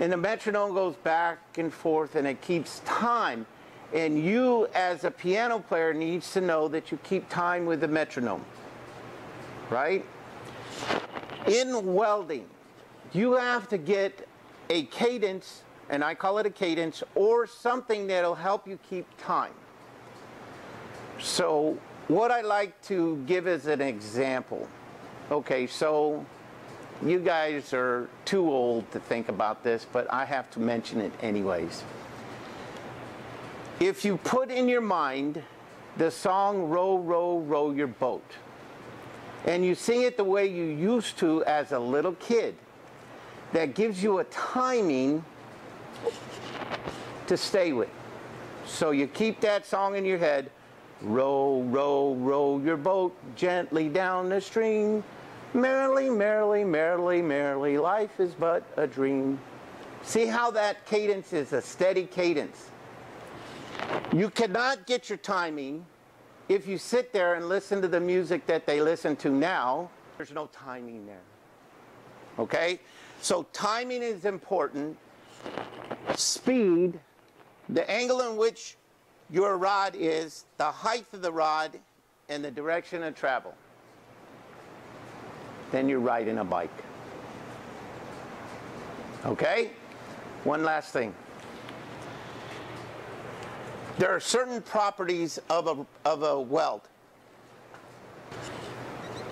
And the metronome goes back and forth and it keeps time. And you, as a piano player, needs to know that you keep time with the metronome. Right? In welding, you have to get a cadence, and I call it a cadence, or something that'll help you keep time. So what I like to give as an example, okay, so you guys are too old to think about this, but I have to mention it anyways. If you put in your mind the song Row, Row, Row Your Boat, and you sing it the way you used to as a little kid, that gives you a timing to stay with. So you keep that song in your head, row, row, row your boat gently down the stream. Merrily, merrily, merrily, merrily, life is but a dream. See how that cadence is a steady cadence. You cannot get your timing if you sit there and listen to the music that they listen to now. There's no timing there. Okay? So timing is important. Speed, the angle in which your rod is, the height of the rod, and the direction of travel. Then you're riding a bike. Okay? One last thing. There are certain properties of a, of a weld.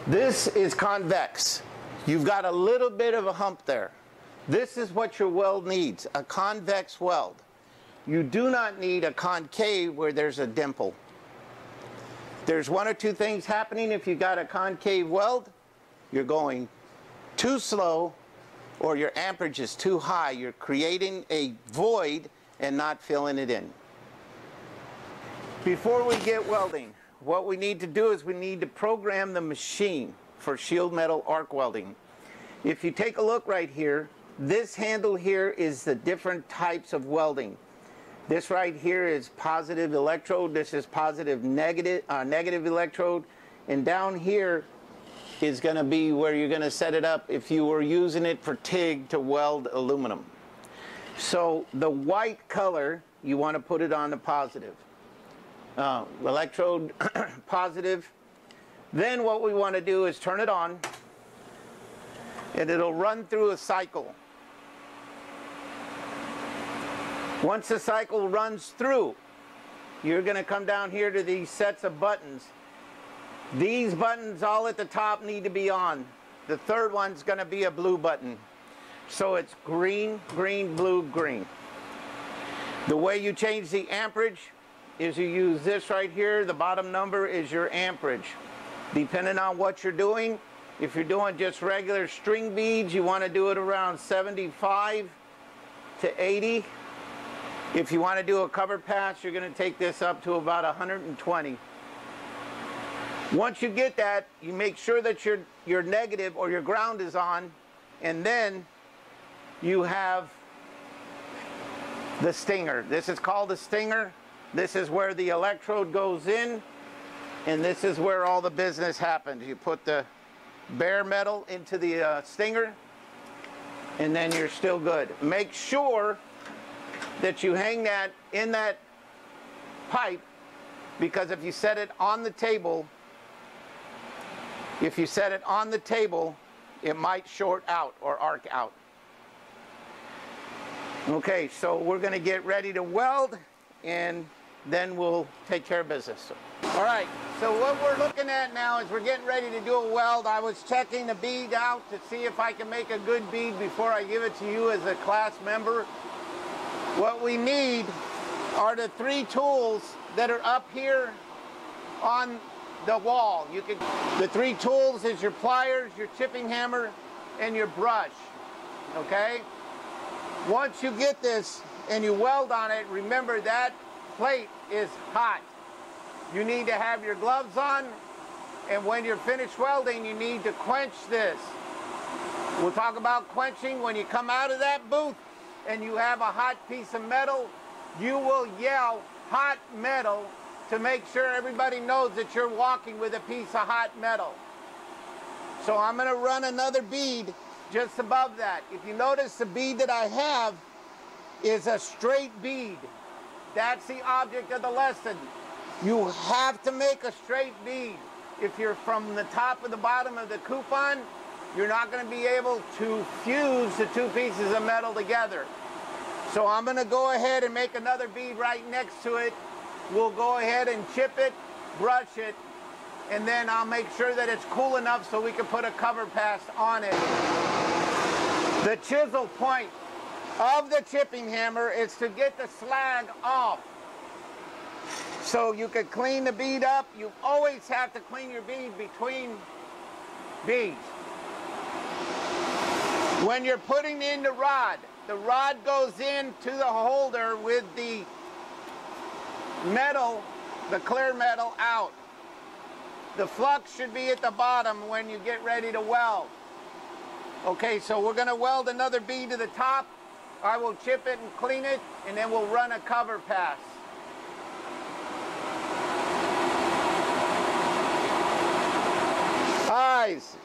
This is convex. You've got a little bit of a hump there. This is what your weld needs, a convex weld. You do not need a concave where there's a dimple. There's one or two things happening if you got a concave weld. You're going too slow or your amperage is too high. You're creating a void and not filling it in. Before we get welding, what we need to do is we need to program the machine for shield metal arc welding. If you take a look right here, this handle here is the different types of welding. This right here is positive electrode, this is positive negative, uh, negative electrode, and down here is going to be where you're going to set it up if you were using it for TIG to weld aluminum. So the white color, you want to put it on the positive. Uh, electrode positive. Then what we want to do is turn it on and it'll run through a cycle. Once the cycle runs through, you're going to come down here to these sets of buttons. These buttons all at the top need to be on. The third one's going to be a blue button. So it's green, green, blue, green. The way you change the amperage is you use this right here. The bottom number is your amperage. Depending on what you're doing, if you're doing just regular string beads, you want to do it around 75 to 80. If you want to do a cover pass, you're going to take this up to about 120. Once you get that, you make sure that your, your negative or your ground is on, and then you have the stinger. This is called the stinger. This is where the electrode goes in, and this is where all the business happens. You put the bare metal into the uh, stinger, and then you're still good. Make sure that you hang that in that pipe because if you set it on the table, if you set it on the table, it might short out or arc out. Okay, so we're going to get ready to weld and then we'll take care of business. All right, so what we're looking at now is we're getting ready to do a weld. I was checking the bead out to see if I can make a good bead before I give it to you as a class member. What we need are the three tools that are up here on the wall. You can, the three tools is your pliers, your chipping hammer, and your brush, okay? Once you get this and you weld on it, remember that plate is hot. You need to have your gloves on, and when you're finished welding, you need to quench this. We'll talk about quenching when you come out of that booth and you have a hot piece of metal, you will yell hot metal to make sure everybody knows that you're walking with a piece of hot metal. So I'm going to run another bead just above that. If you notice the bead that I have is a straight bead. That's the object of the lesson. You have to make a straight bead. If you're from the top of the bottom of the coupon, you're not going to be able to fuse the two pieces of metal together. So I'm going to go ahead and make another bead right next to it. We'll go ahead and chip it, brush it, and then I'll make sure that it's cool enough so we can put a cover pass on it. The chisel point of the chipping hammer is to get the slag off. So you can clean the bead up. You always have to clean your bead between beads. When you're putting in the rod, the rod goes into the holder with the metal, the clear metal out. The flux should be at the bottom when you get ready to weld. Okay, so we're gonna weld another bead to the top. I will chip it and clean it, and then we'll run a cover pass. Eyes.